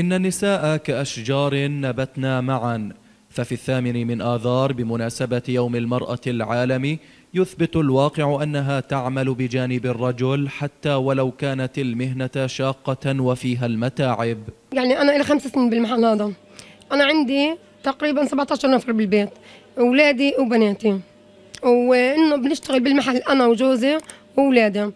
إن النساء كأشجار نبتنا معا. ففي الثامن من آذار بمناسبة يوم المرأة العالمي يثبت الواقع أنها تعمل بجانب الرجل حتى ولو كانت المهنة شاقة وفيها المتاعب. يعني أنا إلى خمس سنين بالمحل هذا. أنا عندي تقريبا 17 نفر بالبيت أولادي وبناتي. وإنه بنشتغل بالمحل أنا وجوزي وأولادي.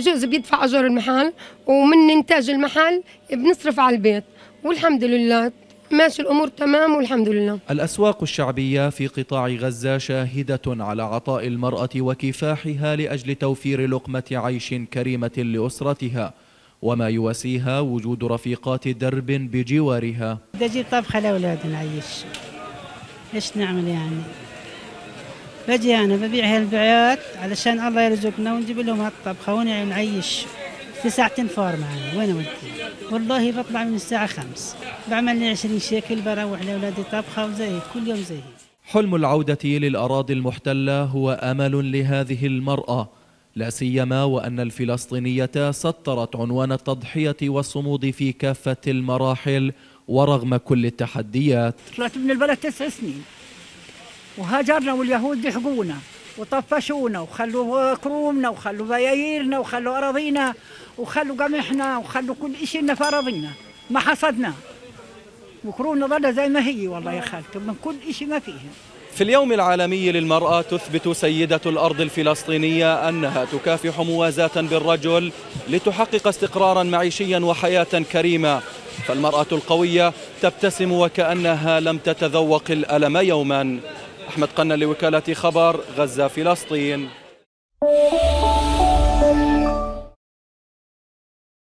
جوزي بيدفع أجار المحل ومن إنتاج المحل بنصرف على البيت. والحمد لله ماشي الأمور تمام والحمد لله. الأسواق الشعبية في قطاع غزة شاهدة على عطاء المرأة وكفاحها لأجل توفير لقمة عيش كريمة لأسرتها وما يواسيها وجود رفيقات درب بجوارها. بدي أجيب طبخة لاولادي نعيش إيش نعمل يعني؟ بجي أنا ببيع هالبيعات علشان الله يرزقنا ونجيب لهم هالطبخة ونعيش في ساعتين فار معنا وين ودي والله بطلع من الساعة خمس. بعمل لي 20 شيكل بروح لأولادي طبخة وزي كل يوم زي حلم العودة للأراضي المحتلة هو أمل لهذه المرأة. لا سيما وأن الفلسطينية سطرت عنوان التضحية والصمود في كافة المراحل ورغم كل التحديات. طلعت من البلد تسع سنين. وهاجرنا واليهود بيحقونا وطفشونا وخلوا كرومنا وخلوا بيايرنا وخلوا أراضينا وخلوا قمحنا وخلوا كل شيء لنا في أراضينا. ما حصدنا. وكرومنا ظل زي ما هي والله يا خالتي من كل شيء ما فيها. في اليوم العالمي للمرأة تثبت سيدة الأرض الفلسطينية أنها تكافح موازاة بالرجل لتحقق استقرارا معيشيا وحياة كريمة. فالمرأة القوية تبتسم وكأنها لم تتذوق الألم يوما. أحمد قنا لوكالة خبر غزة فلسطين.